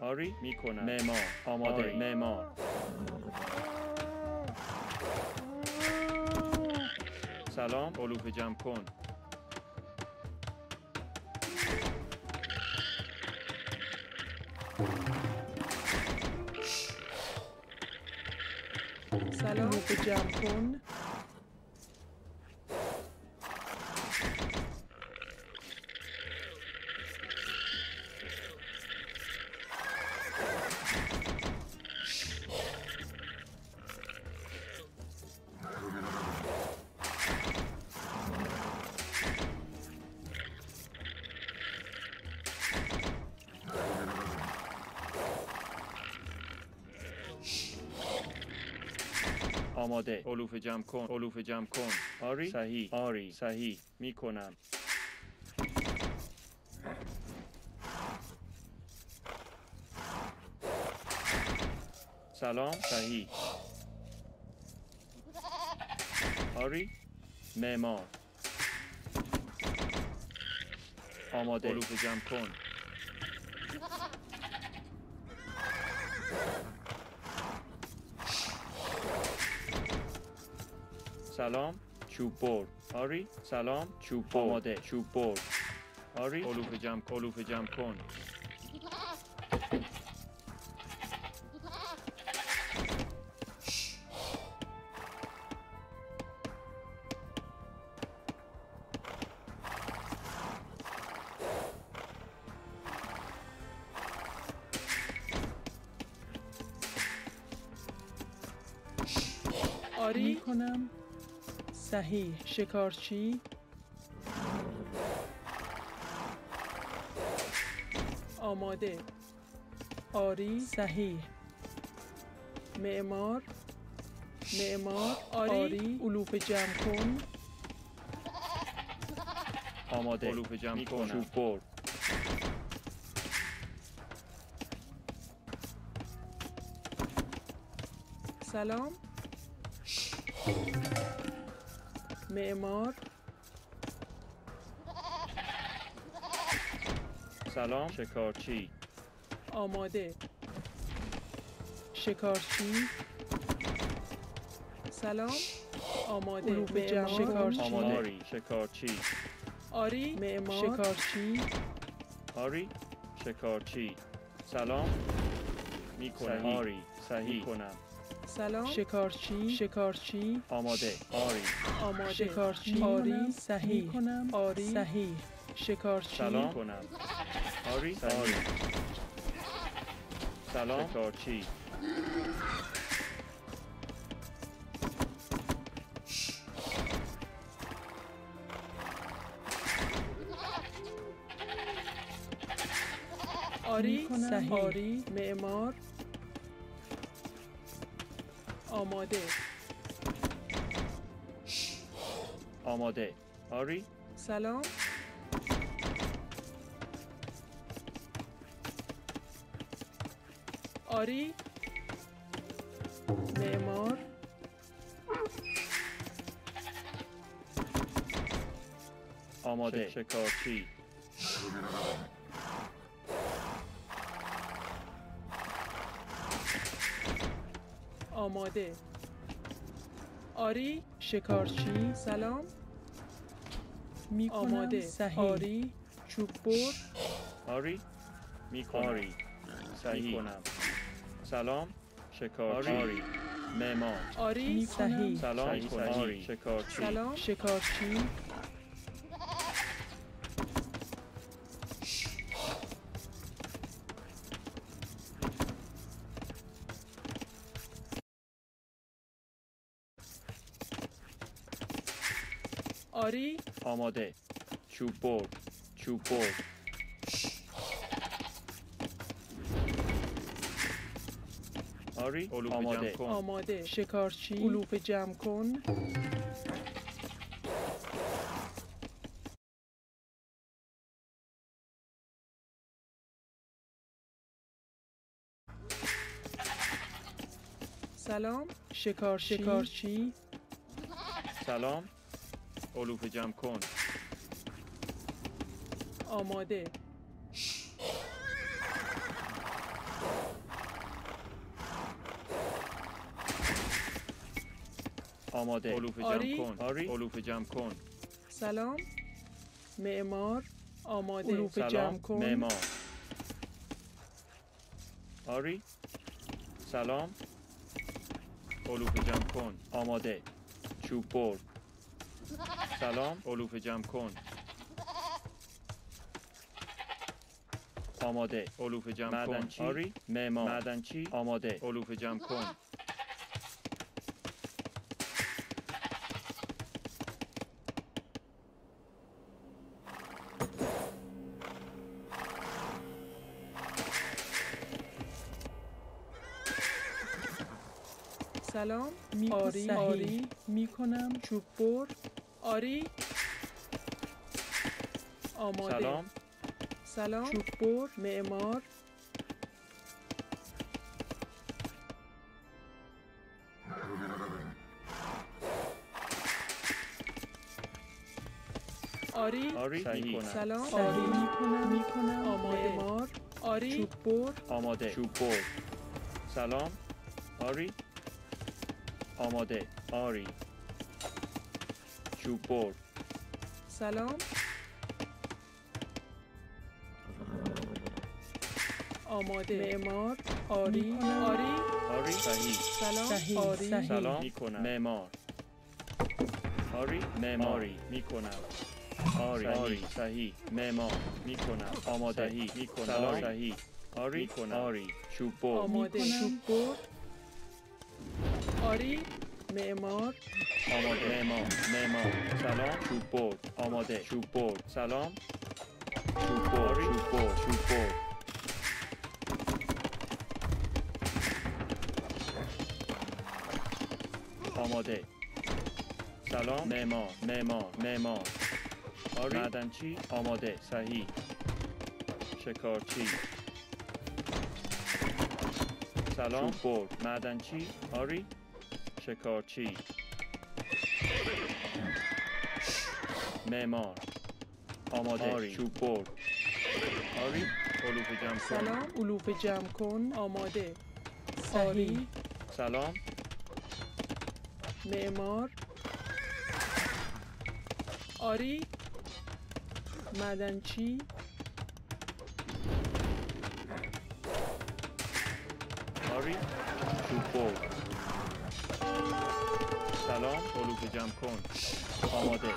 آری می‌کنم. معمار. آماده معمار. سلام. علوف جمع کن. سلام. به جمع کن. آماده. علوف جمع کن. علوف جمع کن. آری؟ صحیح. آری. صحیح. می‌کنم. سلام. صحیح. آری؟ معمار آماده. علوف جمع کن. سلام. چوب بر آری. سلام. چوب بر آماده. چوب بر آری. علوف جمع علوف جمع کن. آری. کنم صحیح. شکارچی آماده. آری صحیح. معمار؟ معمار آری. علوف جمع کن. آماده. علوف جمع کن. بر سلام. معمار. سلام. شکارچی. آماده. شکارچی. سلام. آماده. علوف معمار. جمع شکارچی. آماده آری شکارچی. آری. معمار. شکارچی. آری. شکارچی. سلام. می‌کنم. آری. صحیح. کنم سلام. شکارچی. شکارچی. آماده. آری. آماده. شکارچی. آری. کنم. صحیح. می‌کنم. آری. صحیح. شکارچی. سلام. کنم آری. آری. سلام. شکارچی. آری. صحیح. آری. معمار. آماده. آماده. آری؟ سلام. آری؟ معمار. آماده. شکارچی آماده. آری شکارچی. سلام. می‌کنم. آماده. صحیح. آری. چوب بر آری. می‌کنم. آری. صحیح. کنم سلام. شکارچی. آری. معمار آری. صحیح. سلام. صحیح. آری. شکارچی. سلام. شکارچی. آماده. چوب بر چوب بر آری علوف آماده. جمع کن. آماده. شکارچی. علوف جمع کن. سلام. شکارچی. شکارچی. سلام. علوف جمع کن. آماده. آماده. علوف جمع کن. آری. علوف جمع کن. سلام. معمار آماده. علوف جمع کن. معمار. آری. سلام. علوف جمع کن. آماده. چوب برد. سلام. علوف جمع کن. آماده. علوف جمع کن. معدنچی. آری. معمار. معدنچی آماده. علوف جمع کن. سلام. می آری. آری. می کنم چوب بر آری. آماده. سلام. سلام. چوب بر معمار. آری. آری. می‌کنم. سلام. آری. می کنم می کنم آماده. معمار. آری. چوب بر آماده. چوب بر سلام. آری. آماده. آری. بر سلام. آماده. معمار. آری. آری. آری. صحیح. سلام. صحیح. آری. صحیح. سلام. می‌کنم. معمار. آری. معماری. می‌کنم. آری. صحیح. آری. صحیح. معمار. می‌کنم. آماده صحیح. می‌کنم. سلام. صحیح. آری. می‌کنم. آری. بر آماده. می‌کنم. چوب بر آری. معمار آماده معمار معمار سلام. چوب بر آماده. چوب بر سلام. چوب بر چوب بر چوب بر آماده. سلام. معمار معمار معمار آری. معدنچی آماده. صحیح. شکارچی. سلام. بر معدنچی آری. شکارچی معمار آماده آری. چوب بر آری علوف جمع کن سلام علوف جمع کن آماده صحیح آری سلام معمار آری معدنچی آری چوب بر سلام علوف جمع کن. آماده.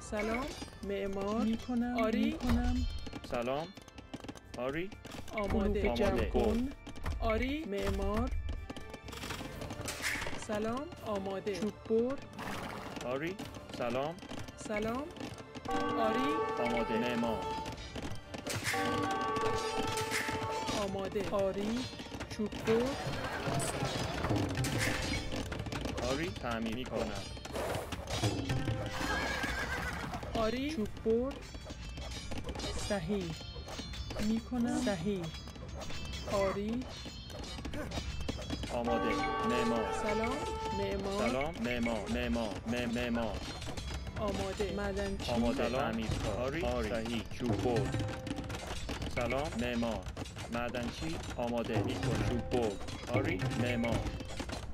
سلام معمار. می کنم آری. می کنم سلام. آری. آماده. آماده. جمع کن. آری معمار. سلام آماده. چوب بر. آری. سلام. سلام. آری. آماده. معمار. آماده. آری. چوب بر. آری تعمیر می کنم. آری. چوب بر صحیح. می کنم صحیح. آری. آماده. معمار سلام. معمار سلام. معمار معمار مع- معمار آماده. معدنچی آماده. تعمیر آری. آری. صحیح. چوب بر سلام. معمار معدنچی آماده. می‌کنه چوب بر آری. معمار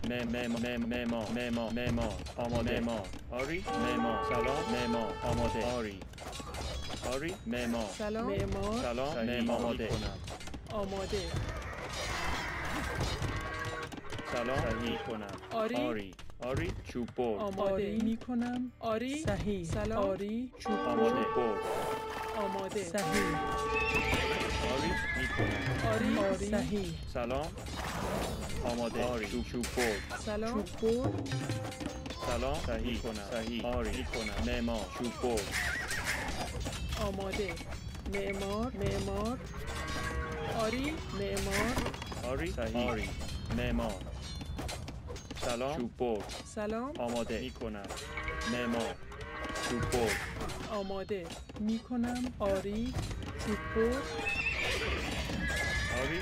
م- م- م- معمار معمار معمار آماده معمار آری معمار سلام معمار آماده آری آری معمار سلام معمار سلام صحیح. معمار آماده. آماده سلام صحیح کنم آری آری آری چوب بر آماده می کنم آری صحیح سلام آری چوب بر آماده صحیح آری. می‌کنم آری. صحیح. سلام. آماده. آری. چوب سلام. چوب سلام. صحیح. کنم. صحیح. آری. می‌کنم معمار. چوب آماده. معمار. معمار. آری. معمار. آری. صحیح. آری. معمار. سلام. چوب سلام. آماده. می‌کنم معمار. چوب آماده. می کنم. آری. چوب آری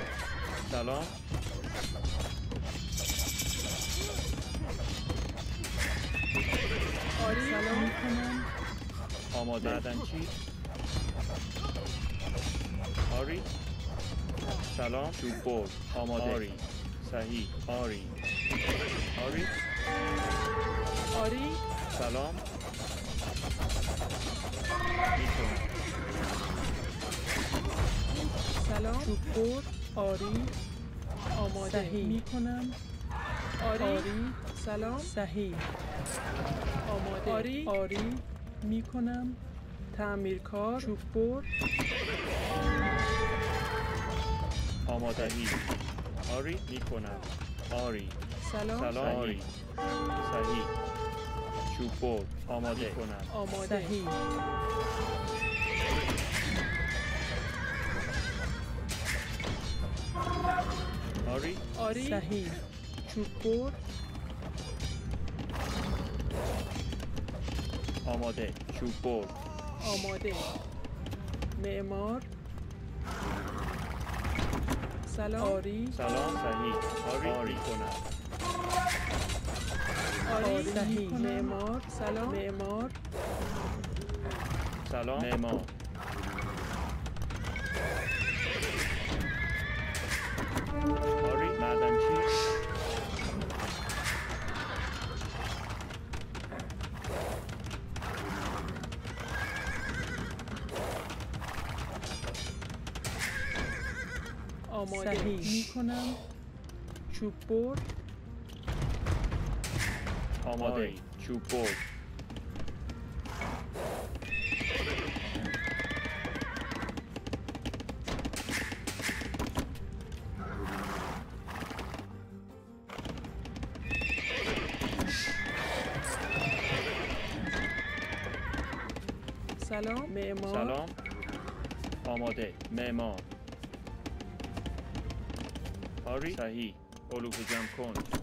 سلام. آری سلام کنم آماده معدنچی آری. سلام. چوب بر آماده. آری. صحیح. آری. آری. آری. سلام. می‌کنم سلام. برد آری آماده. صحیح. می کنم آری. آری. سلام. صحیح. آماده. آری. آری. می کنم تعمیرکار برد آمادهی آری می‌کنم. آری. سلام. سلام. آری صحیح. چوب برد آماده. کنم آماده صحیح. آری؟ آری. صحیح. آماده. چوب برد آماده. معمار. سلام. آری. سلام صحیح. آری آری. کنم آری صحیح. معمار. سلام. معمار. سلام. معمار. آماده صحیح. می کنم چوب برد. آماده. چوب برد. سلام. معمار سلام. آماده. معمار آری صحیح. علوف جمع کن.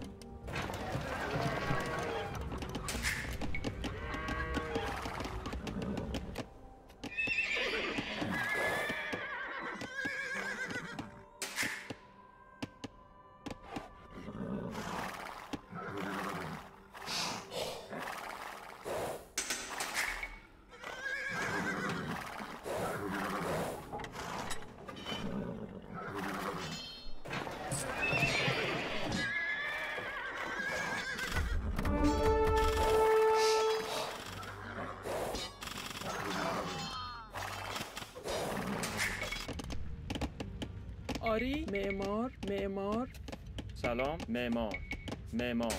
آری معمار معمار سلام معمار معمار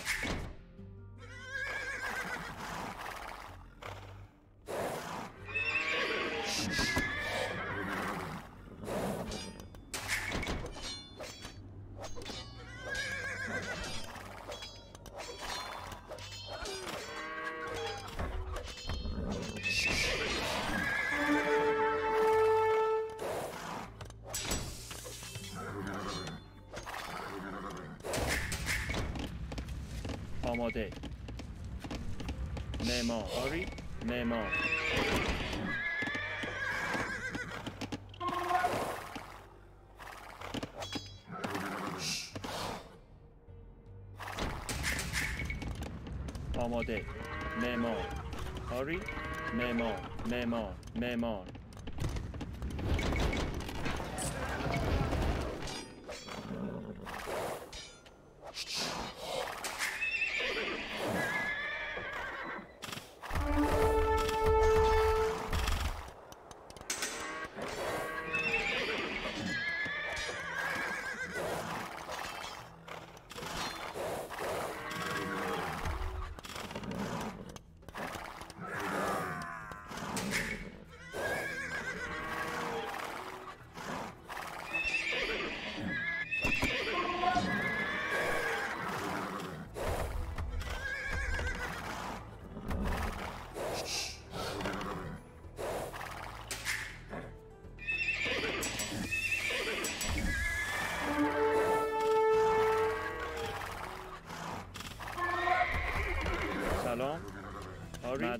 آماده معمار آری معمار آماده معمار آری معمار معمار معمار سلام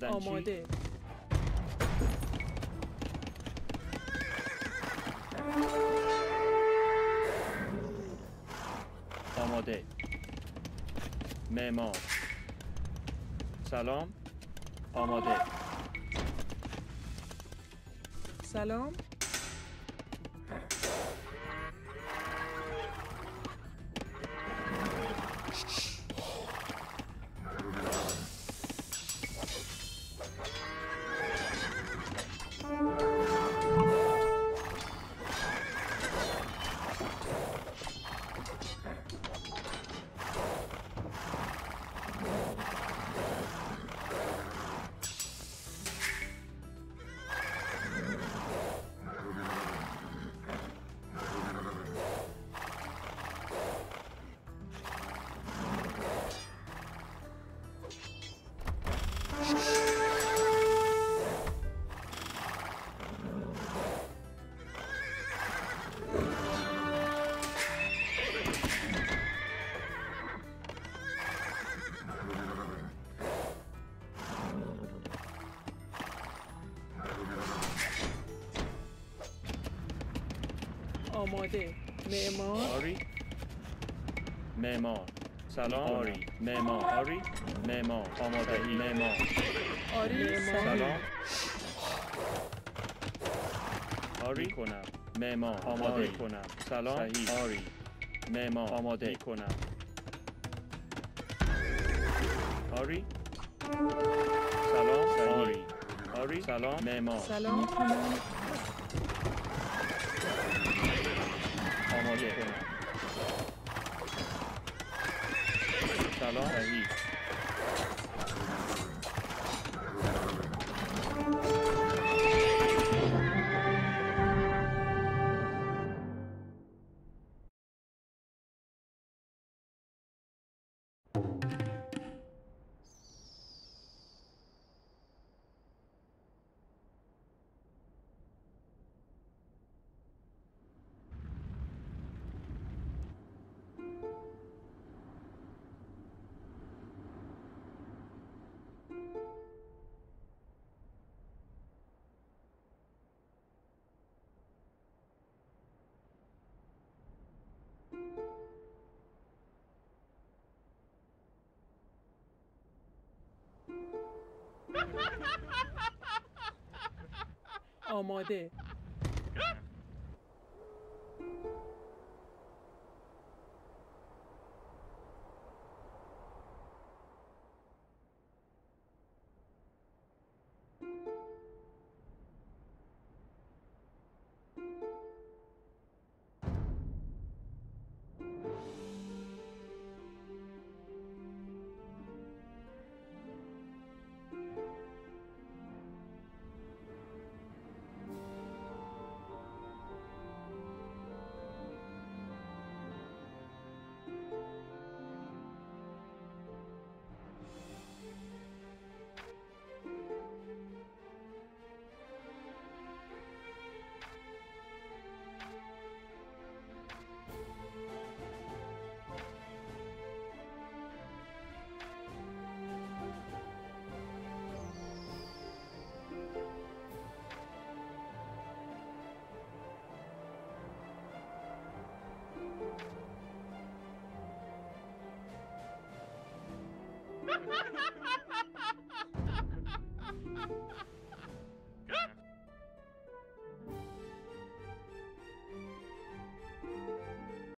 معدنچی آماده. آماده. معمار سلام. آماده. سلام. آماده. معمار. آری. معمار. سلام. آری. معمار. آری. معمار. آماده. معمار. آری. سلام. آری. کنم. معمار. آماده. کنم. سلام. آری. معمار. آماده. کنم. آری. سلام. آری. آری. سلام. معمار. سلام کنم آماده کنم سلام آماده.